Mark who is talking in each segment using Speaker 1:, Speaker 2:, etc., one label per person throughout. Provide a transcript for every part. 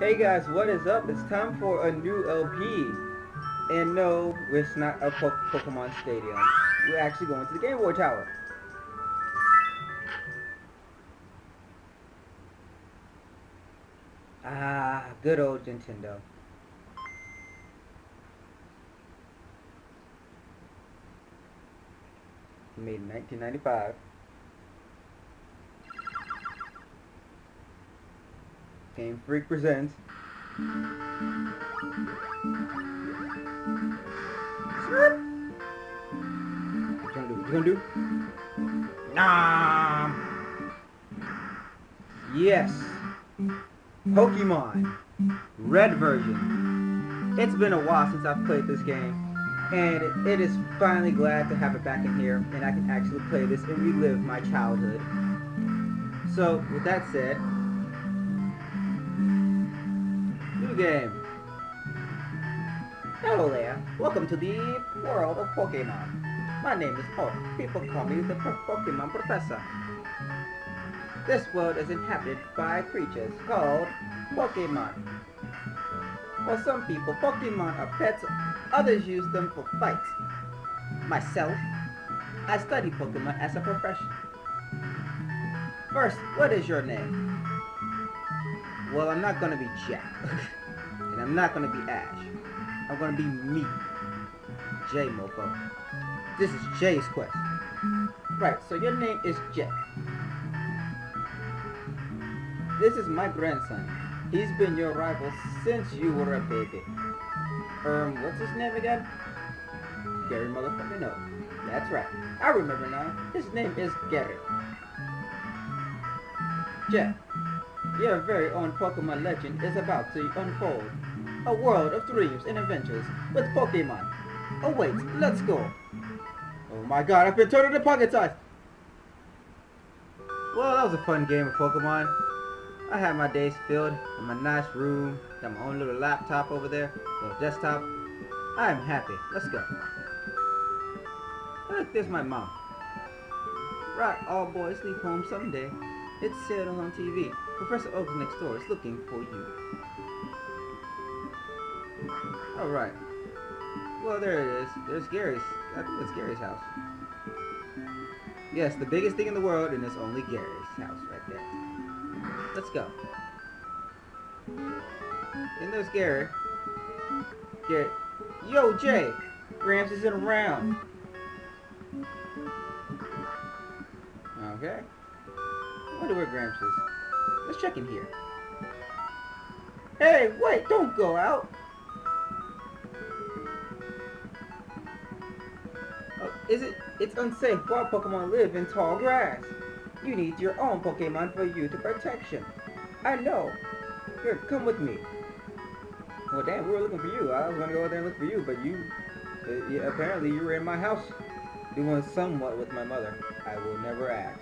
Speaker 1: Hey guys, what is up? It's time for a new LP. And no, it's not a po Pokemon Stadium. We're actually going to the Game Boy Tower. Ah, good old Nintendo. Made in 1995. Game Freak presents. What you gonna do? What you gonna do? Nah. Yes. Pokemon. Red version. It's been a while since I've played this game. And it is finally glad to have it back in here. And I can actually play this and relive my childhood. So, with that said, game. Hello there. Welcome to the world of Pokemon. My name is Paul. People call me the Pokemon Professor. This world is inhabited by creatures called Pokemon. For some people, Pokemon are pets, others use them for fights. Myself, I study Pokemon as a profession. First, what is your name? Well, I'm not gonna be Jack. and I'm not gonna be Ash. I'm gonna be me. J Mofo. This is Jay's quest. Right, so your name is Jack. This is my grandson. He's been your rival since you were a baby. Um, what's his name again? Gary motherfucking no. That's right. I remember now. His name is Gary. Jack, your very own Pokemon legend is about to unfold. A world of dreams and adventures with Pokemon. Oh wait, let's go. Oh my god, I've been turned into pocket size! Well, that was a fun game of Pokemon. I had my days filled in my nice room, got my own little laptop over there, little desktop. I am happy. Let's go. Look, there's my mom. Right, all boys leave home someday. It's said on TV. Professor Oak's next door is looking for you. Alright. Well, there it is. There's Gary's. I think it's Gary's house. Yes, the biggest thing in the world, and it's only Gary's house right there. Let's go. And there's Gary. Gary. Yo, Jay! Gramps isn't around. Okay. I wonder where Gramps is. Let's check in here. Hey, wait, don't go out. Is it? It's unsafe. Wild Pokemon live in tall grass. You need your own Pokemon for you to protection. I know. Here, come with me. Well, damn, we were looking for you. I was gonna go out there and look for you, but you, uh, yeah, apparently you were in my house doing somewhat with my mother. I will never ask.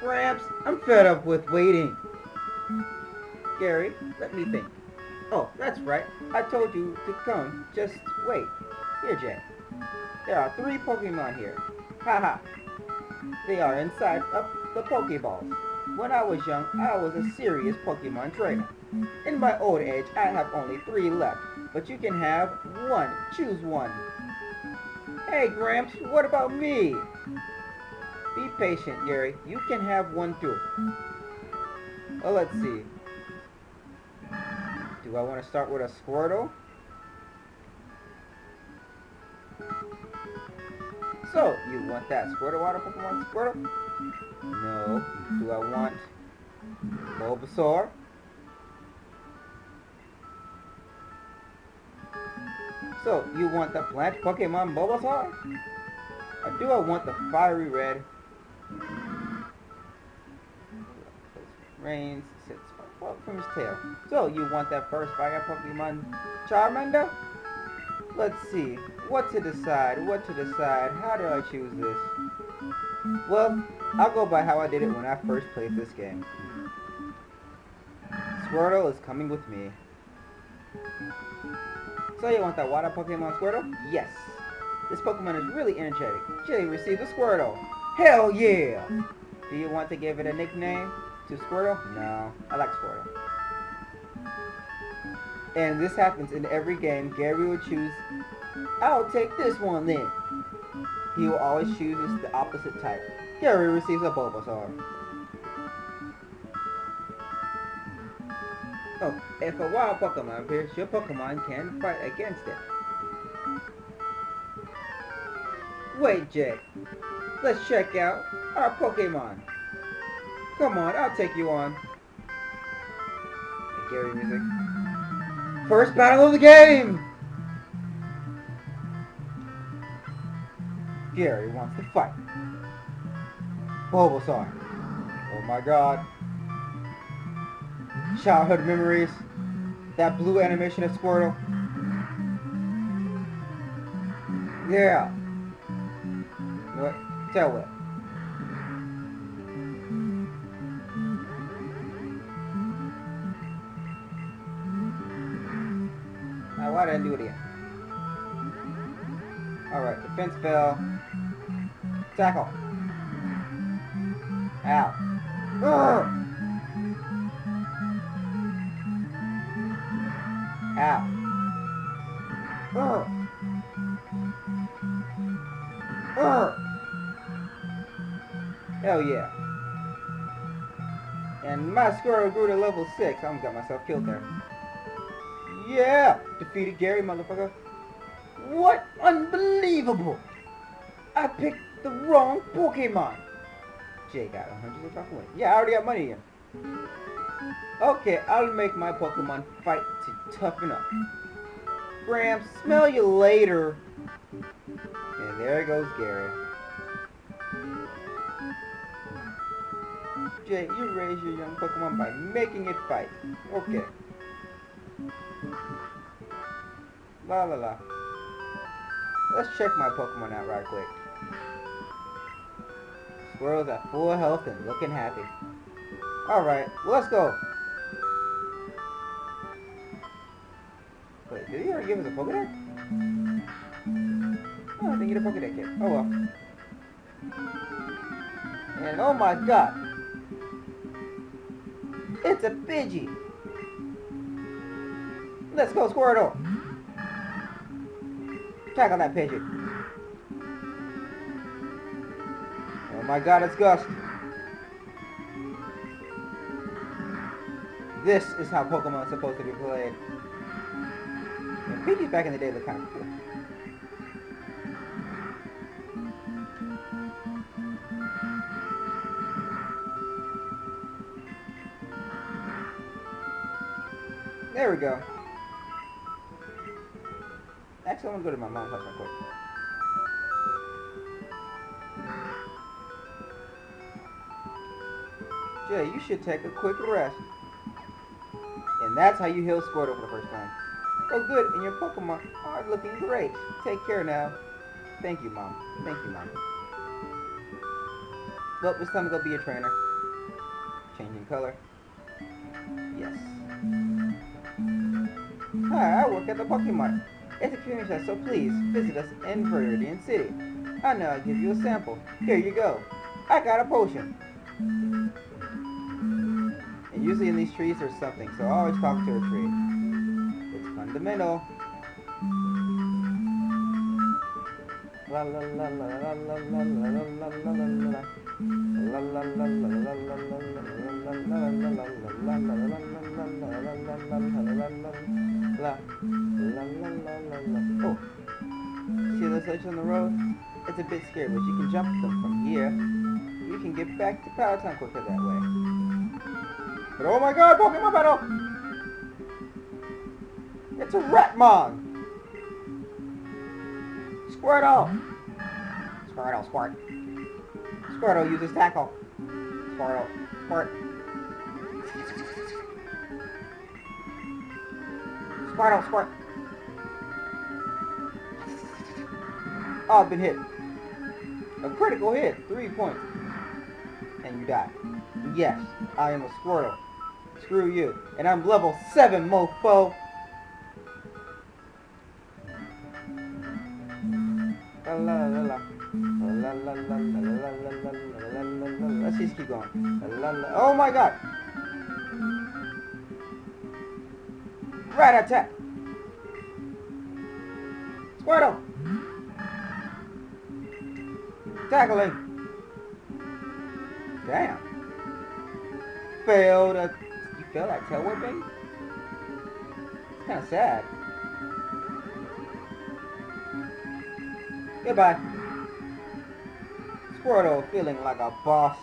Speaker 1: Gramps, I'm fed up with waiting. Gary, let me think. Oh, that's right. I told you to come. Just wait. Here, Jay. There are three Pokemon here. Haha. they are inside of the Pokeballs. When I was young, I was a serious Pokemon trainer. In my old age, I have only three left, but you can have one. Choose one. Hey, Gramps, what about me? Be patient, Gary. You can have one too. Well, let's see. Do I want to start with a Squirtle? So, you want that Squirtle water Pokemon Squirtle? No. Do I want Bulbasaur? So, you want the plant Pokemon Bulbasaur? Or do I want the fiery red? Rains sits well, from his tail. So, you want that first fire Pokemon Charmander? Let's see. What to decide? What to decide? How do I choose this? Well, I'll go by how I did it when I first played this game. Squirtle is coming with me. So you want that water Pokemon Squirtle? Yes. This Pokemon is really energetic. Jay received a Squirtle. Hell yeah! Do you want to give it a nickname? to Squirtle? No, I like Squirtle. And this happens in every game. Gary will choose, I'll take this one then. He will always choose the opposite type. Gary receives a Bulbasaur. Oh, if a wild Pokemon appears, your Pokemon can fight against it. Wait, Jay. Let's check out our Pokemon. Come on, I'll take you on. Gary music. First battle of the game! Gary wants to fight. Bulbasaur. Oh my god. Childhood memories. That blue animation of Squirtle. Yeah. What? Tell it. Why did I do it again? Alright, defense fell. Tackle. Ow. Urgh. Ow. Urgh. Urgh. Hell yeah. And my score grew to level 6. I almost got myself killed there. Yeah! Defeated Gary, motherfucker. What? Unbelievable! I picked the wrong Pokemon. Jay got a 100 of points. Yeah, I already got money again. Okay, I'll make my Pokemon fight to toughen up. Gramps, smell you later. And there goes Gary. Jay, you raise your young Pokemon by making it fight. Okay. La la la. Let's check my Pokemon out right quick. Squirrel's at full health and looking happy. Alright, let's go. Wait, did he already give us a Pokedex? Oh, I didn't get a Pokedex yet. Oh well. And oh my god! It's a Pidgey! Let's go, Squirtle! Tackle that Pidgey. Oh my god, it's Gust. This is how Pokemon is supposed to be played. And Pidgeys back in the day looked kind of cool. There we go. Gonna go to my mom's house real quick. Jay, you should take a quick rest. And that's how you heal Squirtle for the first time. Oh good, and your Pokemon are looking great. Take care now. Thank you, Mom. Thank you, Mom. Well, it's time to go be a trainer. Changing color. Yes. Hi, I work at the Pokemon. It's a community center, so please visit us in Viridian City. I know I'll give you a sample. Here you go. I got a potion. And usually in these trees there's something, so I always talk to a tree. It's fundamental. La la la la la la la la la la la la la. La la la la la la la la Oh, see those lights on the road? It's a bit scary, but you can jump them from here. You can get back to Pallet Town quicker that way. But oh my god, Pokemon battle! It's a Ratmon! Squirtle! Squirtle, squirt. Squirtle uses tackle. Squirtle, squirt. Squirtle, squirt. Oh, I've been hit. A critical hit. Three points. And you die. Yes, I am a Squirtle. Screw you. And I'm level 7, mofo. La la la la. La la la la la la la la la la. Let's just keep going. Oh my god! Right attack! Squirtle! Tackling! Damn. Failed. A, you failed that tail whipping? It's kind of sad. Goodbye. Squirtle feeling like a boss.